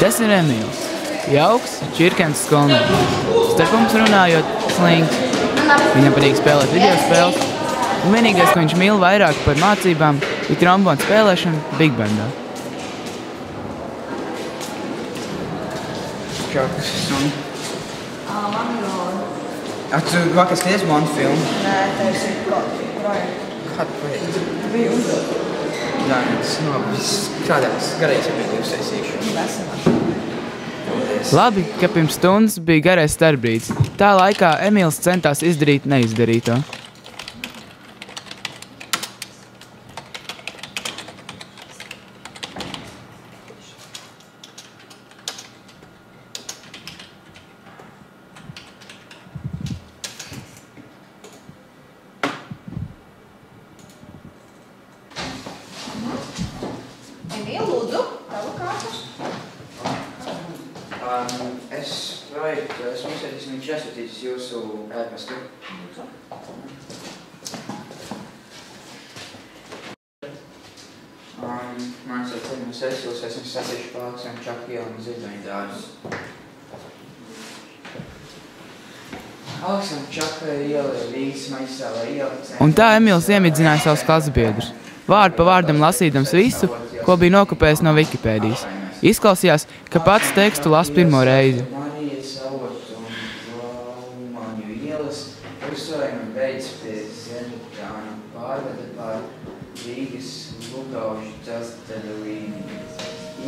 Tas ir Emīls. Jauks, čirkens skolnieks. Starp mums runājot, slinks. Viņam patīk spēlēt video spēles. Un vienīgais, ko viņš mīl vairāk par mācībām, ir trombonu spēlēšana Big Bandā. Čau, kas ir suni? Ā, man. A, tu vakar skaties manu filmu? Nē, tas ir kaut projekts. Kādu projektu? Bija uzdot. Nav viss kādās garējas apvienības uztaisīšu. Paldies. Labi, ka pirms stundas bija garais starpbrīdis. Tā laikā Emīls centās izdarīt neizdarīto. Emīl, lūdzu, tavu kārtu. Um, es projektu esmu izsētis, iesūtīs jūsu ēpastu. Um, man ir pirmas esos, esmu sasīšu pārāksiem Čakijām zirgaņu dārzus. Aleksam Čakai iela ir Rīgas maisālā iela. Un tā Emīls iemidzināja savus klases biedrus. Vārdu pa vārdam lasīdams visu, ko bija nokopējis no Wikipēdijas. Izklausījās, ka pats tekstu las pirmo reizi. Marijas avotu un Valmaņu ielas uzsvērumi beidz pie Zertāna pārveda pār Rīgas Lugaužu dzelzceļa līniju.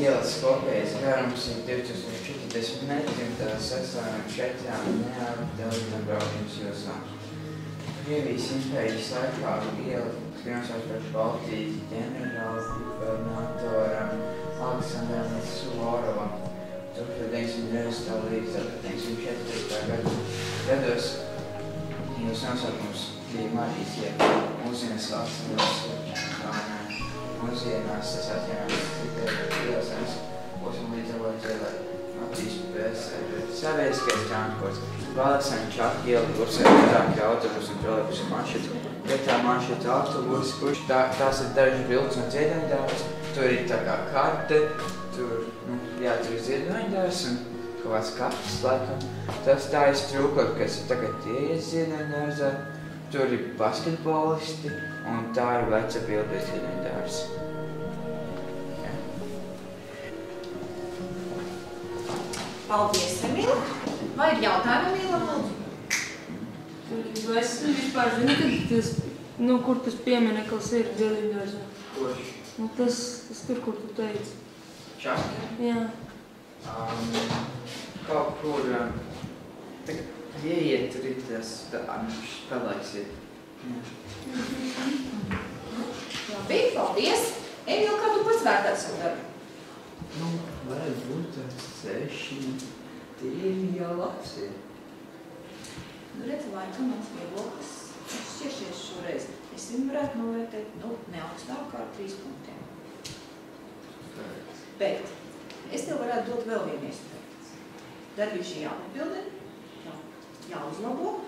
Ielas kopējais garums ir 2040 metri un tās sastāv no četrām neapdalītām braukšanas josām. Krievijas impērijas laikā iela skrienosās par Baltijas ģenerāla gubernatoram Aleksandram Suvorovam 1990. līdz 1940. gadu gados. Jūs nosaukums bija Marijas iela mūsdienas valsts mūsdienās tas atņemams tikai ielasams posmu līdz avotu ielai. Attīstības sabiedriskais transports. Valēsam Čaki iela, kuras ir vairāki autobusi un trolejbusi maršruti. Vietā maršruta autobusi, kurš tā, tās ir daži vilks un dziedāņdārs. Tur ir tā kā karte, tur, nu, jā, tur ir dziedāņdārs un kaut kāds kapis, laikam. Tas tā ir strūkot, kas ir tagad tie dziedāņdārzā. Tur ir basketbolisti un tā ir veca bildes dziedāņdārs. Jā. Paldies, Emīl. Vai ir jautājumi, lūdzu? Vai es vispār zinu, ka tas, nu, kur tas piemineklis ir Zilīdārzā? Kurš? Nu, tas, tas tur, kur tu teici. Čaki? Jā. Um, kaut kur, ieiet, spēlēks ir. Jā. Labi, paldies. Emīl, kā tu pats vērtētu savu darbu? Nu, varētu būt tāds seši, divi jau labs ir. Nu, redz, laikam mans viedoklis šķiršies šoreiz. Es viņu varētu novērtēt, nu, ne augstāk kā ar trīs punktiem. Bet es tev varētu dot vēl vienu iespēju. Darbīši jāpapildi, jā, jāuzlabo.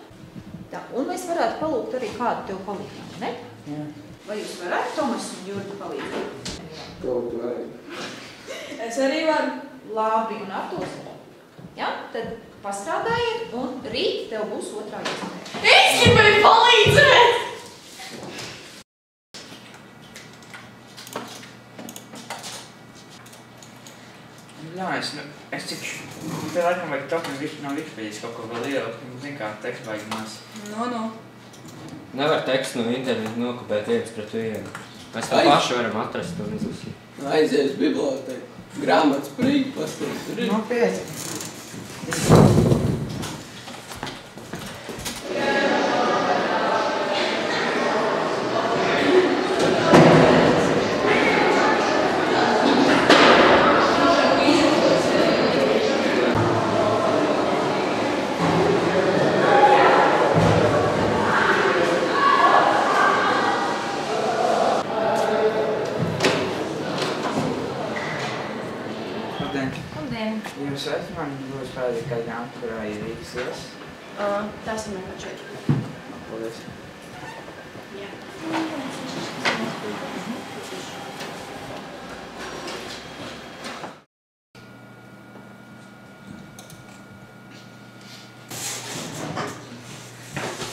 Tā, un mēs varētu palūgt arī kādu tev palīdzību, ne? Jā. Vai jūs varētu Tomas un Jurgi palīdzēt? Kaut vai. Es arī varu. Labi, un Artūrs? Jā, tad pastrādājiet, un rīt tev būs otrā iespēja. Es gribēju palīdzēt! Jā, es, nu, es cik, te laikam vajag to, ka viņš nav Wikipēdijas kaut ko vēl ielikt, nu, zin kā, teksts vajag maz. No, no. Nevar tekstu no interneta nokopēt viens pret vienu. Mēs to pašu varam atrast un izlasīt. Aizies bibliotēku. Grāmatas prīgi pastāv. Tur ir. Nu, pieci. Labdien! Labdien! Jums vairs man būs pēdējā kaļņām, kurā ir Rīgas ielas? Uh, tās man ir šeit. Paldies. Jā.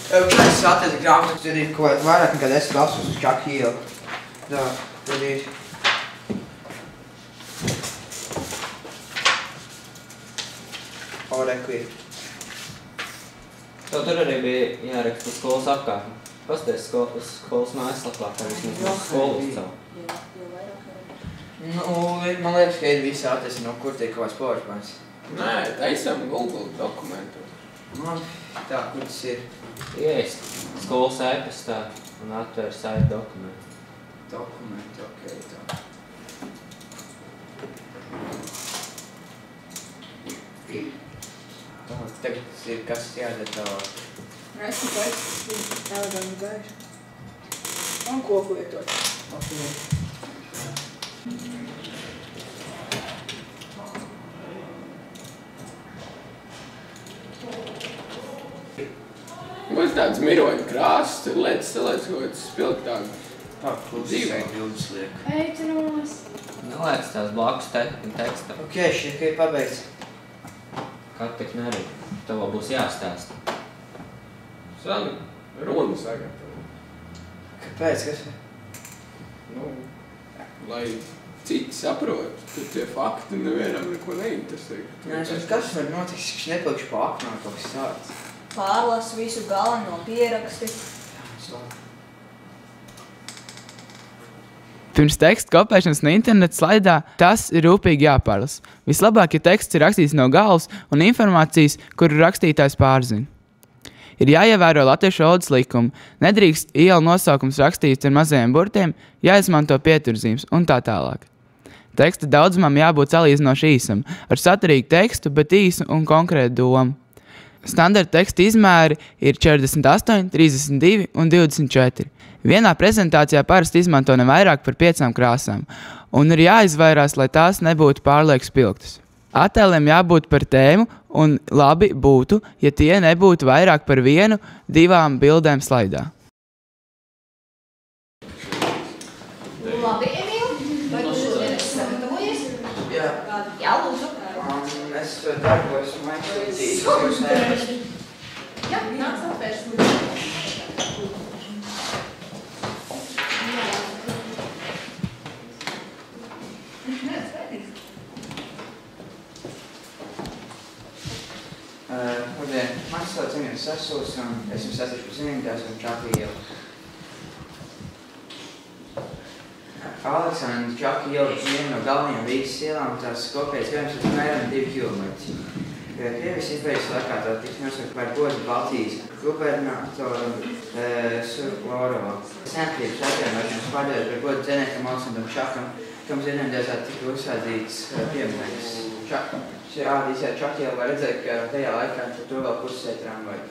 Kad es atradu grāmatu, tur ir kaut kāda vairāk nekā 10 lasus uz Čakielu. Tā, tad ir. O, reku ir. Tev tur arī bija jāraksta skolas apkārtne. Pasties skolas, skolas mājaslapā, kā vismaz mūsu skolu uzcēl. Nu, man liekas, ka ir visi atrasti, no kur tiek kāds PowerPoints. Nē, taisam Google dokumentu. Man, tā, kur tas ir Ies skolas e-pastā un atver saiti dokumentu. dokumenti, ok, tā. Tā, tagad ir, kas tālāk. Esmu taisījis, tādām gaišu. Un koku lietot. Mums tāds miroņu krāsas, tur lietas salēc kaut kāds spilgtāk. Tā, šeit jūdas liek. Eicenos! Nelēc tās blakus te tekstam. Ok, šī ir pabeigts. Kā tik nerī. Tev vēl būs jāstāsta. San, runa sagatavo. Kāpēc, kas? Nu, lai citi saprot, ka tie fakti nevienam neko neinteresē. Nē, es kas var notikt, ka viņš nepilkš pa aknām kaut kas tāds. Pārlas visu galveno pieraksti. Tas labi. Pirms teksta kopēšanas no interneta slaidā tas ir rūpīgi jāpārlasa. Vislabāk, ja teksts ir rakstīts no galvas un informācijas, kuru rakstītājs pārzina. Ir jāievēro latviešu valodas likumi, nedrīkst ielu nosaukums rakstīts ar mazajiem burtiem, jāizmanto pieturzīmes un tā tālāk. Teksta daudzumam jābūt salīdzinoši īsam, ar saturīgu tekstu, bet īsu un konkrētu domu. Standarta teksta izmēri ir 48, 32 un 24. Vienā prezentācijā parasti izmanto ne vairāk par piecām krāsām, un ir jāizvairās, lai tās nebūtu pārlieku spilgtas. Attēliem jābūt par tēmu, un labi būtu, ja tie nebūtu vairāk par vienu, divām bildēm slaidā. Labi, Emīl, vai tu šodien esi sagatavojies? Jā, Jā, lūdzu. um, es darbojos Microsoft, jūs neesat. Jā, nāc atpērst. Uh, Labdien, man Sasūs, un es jums esmu ka esmu Čaku ielu. Aleksandra Čaku iela ir viena no galvenajām Rīgas ielām, tās kopējais garums ir apmēram 2 km. Krievijas impērijas laikā tā nosaukt par godu Baltijas gubernatoram uh, Surlorovo. Senatības atjaunošanas pārdēļ par godu dzenēkam Aleksandram Čakam, kam zināmdiesā tika uzsādīts uh, piemineklis. Čak, šī rādīsē Čaku iela var redzēt, ka tajā laikā par to vēl kursē tramvaju.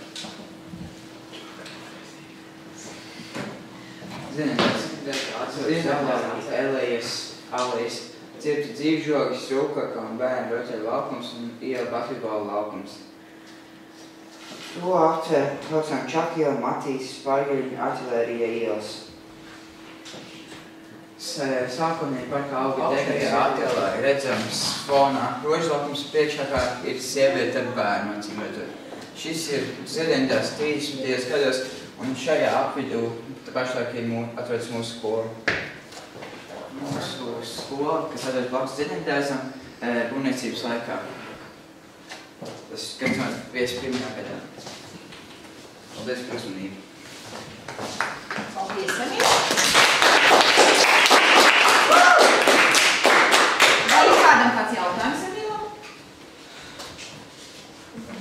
Ziniet, tas atzīst Elējas, Cirpti dzīvžogi, sūkaka un bērnu roķeļu laukums un iela basketbola laukums. To aptver Klausām Čakiela, Matīs, Spārgaļiņa, artilērija ielas. S- Sākotnēji parkā auga degaļa artilērija redzams fonā. Rožlaukums priekšā kā ir sieviete ar bērnu, acīm redzot. Šis ir Zedendās 30. gados, un šajā apvidū pašlaik ir mū, atrodas mūsu skola. Mūsu skola, kas atrodas blakus Zedendāzam, būvniecības laikā. Tas, kas man vies pirmajā gadā. Paldies par uzmanību. Paldies, Emīl. Vai ir kādam kāds jautājums, Emīlam?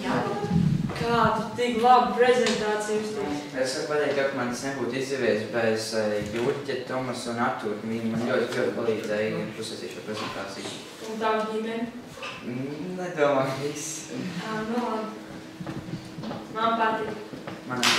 Jā, lūdzu. Kādu tik labu prezentāciju uztaisīt? Es varu pateikt, ka man tas nebūtu izdevies bez uh, Jūrķa, Tomas un Artūra. Viņi man ļoti, ļoti palīdzēja uzsākt šo prezentāciju. Un tā ģimene? Mm, Nedomāju, viss. Ā, nu labi. Man patīk. Man arī.